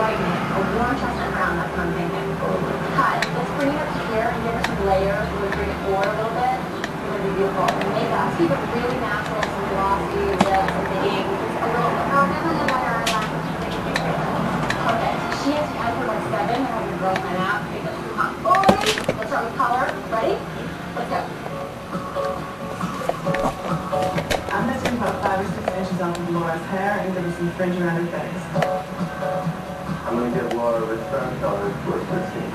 whitening, a warm chestnut brown, that's what I'm. Cut. Let's bring it up here and give it some layers. We're going to bring it forward a little bit. It's going to be beautiful. And make us keep it really natural, some glossy, with some digging. A little bit. Now, never look at her eyelash. Perfect. She has to enter like seven. I have to roll my out. Take a hot boy. Let's start with color. Ready? Let's go. I'm going to about five or six inches off of Laura's hair and give her some fringe around her face. I'm gonna get Laura a wristband, tell her it's worth 15.